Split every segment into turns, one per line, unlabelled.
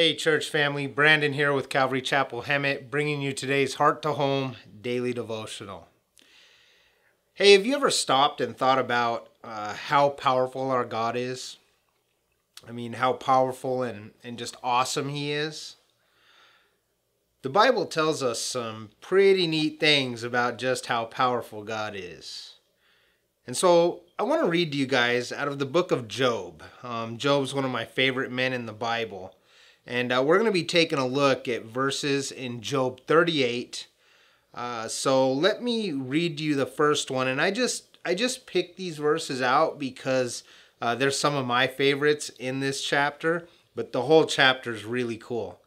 Hey, church family, Brandon here with Calvary Chapel Hemet, bringing you today's Heart to Home daily devotional. Hey, have you ever stopped and thought about uh, how powerful our God is? I mean, how powerful and, and just awesome He is? The Bible tells us some pretty neat things about just how powerful God is. And so I want to read to you guys out of the book of Job. Um, Job's one of my favorite men in the Bible. And uh, we're going to be taking a look at verses in Job 38. Uh, so let me read you the first one. And I just I just picked these verses out because uh, they're some of my favorites in this chapter. But the whole chapter is really cool.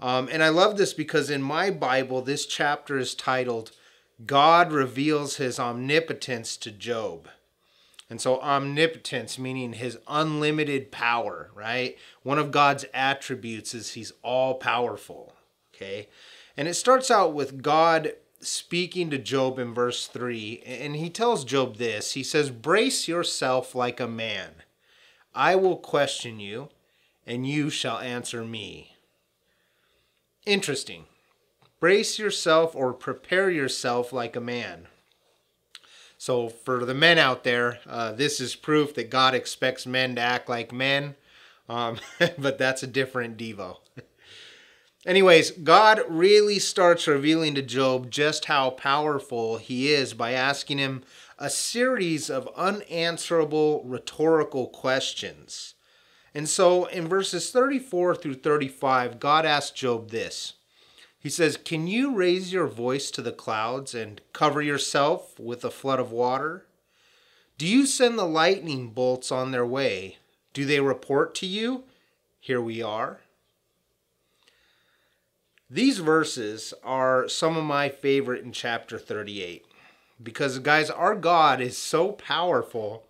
Um, and I love this because in my Bible, this chapter is titled God Reveals His Omnipotence to Job. And so, omnipotence, meaning his unlimited power, right? One of God's attributes is he's all powerful, okay? And it starts out with God speaking to Job in verse 3, and he tells Job this He says, Brace yourself like a man. I will question you, and you shall answer me. Interesting. Brace yourself or prepare yourself like a man. So, for the men out there, uh, this is proof that God expects men to act like men, um, but that's a different Devo. Anyways, God really starts revealing to Job just how powerful he is by asking him a series of unanswerable rhetorical questions. And so in verses 34 through 35, God asks Job this he says, Can you raise your voice to the clouds and cover yourself with a flood of water? Do you send the lightning bolts on their way? Do they report to you? Here we are. These verses are some of my favorite in chapter 38 because, guys, our God is so powerful.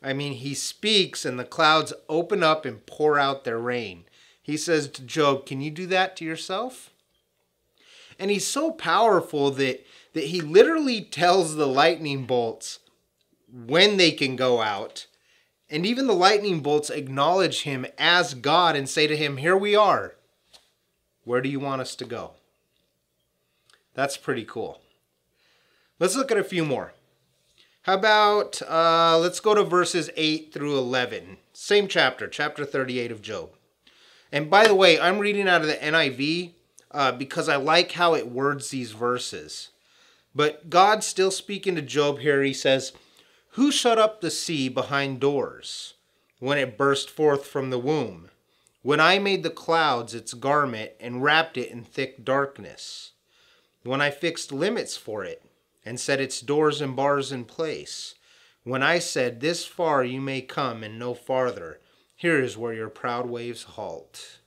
I mean, he speaks and the clouds open up and pour out their rain. He says to Job, Can you do that to yourself? And he's so powerful that, that he literally tells the lightning bolts when they can go out. And even the lightning bolts acknowledge him as God and say to him, Here we are. Where do you want us to go? That's pretty cool. Let's look at a few more. How about, uh, let's go to verses 8 through 11. Same chapter, chapter 38 of Job. And by the way, I'm reading out of the NIV uh, because I like how it words these verses. But God still speaking to Job here, he says, Who shut up the sea behind doors when it burst forth from the womb? When I made the clouds its garment and wrapped it in thick darkness? When I fixed limits for it and set its doors and bars in place? When I said, This far you may come and no farther, here is where your proud waves halt.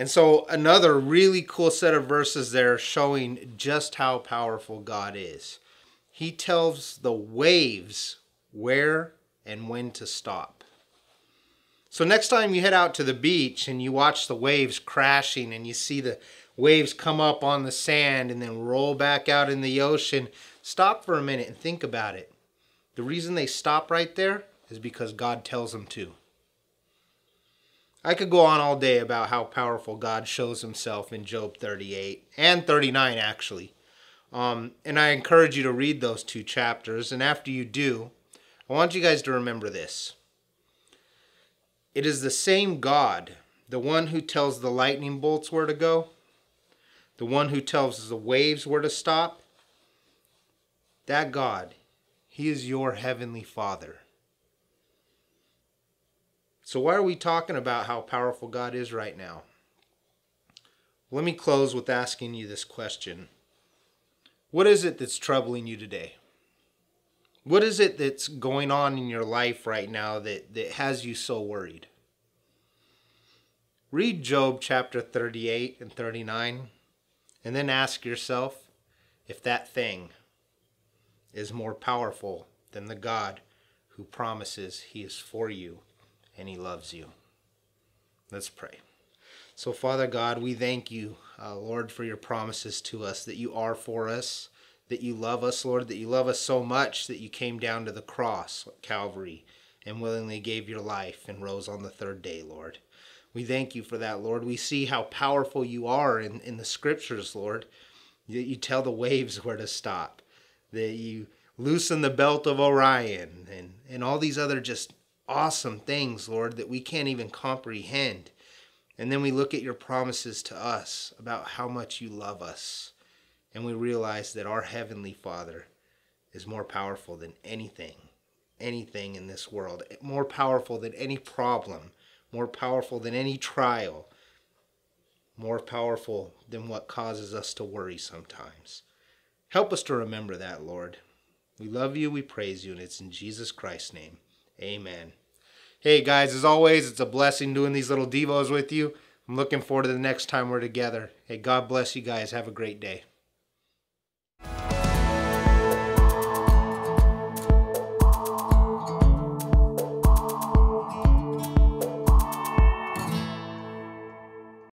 And so, another really cool set of verses there showing just how powerful God is. He tells the waves where and when to stop. So, next time you head out to the beach and you watch the waves crashing and you see the waves come up on the sand and then roll back out in the ocean, stop for a minute and think about it. The reason they stop right there is because God tells them to. I could go on all day about how powerful God shows himself in Job 38 and 39, actually. Um, and I encourage you to read those two chapters. And after you do, I want you guys to remember this it is the same God, the one who tells the lightning bolts where to go, the one who tells the waves where to stop. That God, He is your heavenly Father. So, why are we talking about how powerful God is right now? Let me close with asking you this question What is it that's troubling you today? What is it that's going on in your life right now that, that has you so worried? Read Job chapter 38 and 39 and then ask yourself if that thing is more powerful than the God who promises he is for you and He loves you. Let's pray. So, Father God, we thank you, uh, Lord, for your promises to us that you are for us, that you love us, Lord, that you love us so much that you came down to the cross, Calvary, and willingly gave your life and rose on the third day, Lord. We thank you for that, Lord. We see how powerful you are in, in the scriptures, Lord. That you tell the waves where to stop, that you loosen the belt of Orion, and, and all these other just awesome things, Lord, that we can't even comprehend. And then we look at your promises to us about how much you love us. And we realize that our Heavenly Father is more powerful than anything, anything in this world, more powerful than any problem, more powerful than any trial, more powerful than what causes us to worry sometimes. Help us to remember that, Lord. We love you, we praise you, and it's in Jesus Christ's name. Amen. Hey guys, as always, it's a blessing doing these little devos with you. I'm looking forward to the next time we're together. Hey, God bless you guys. Have a great day.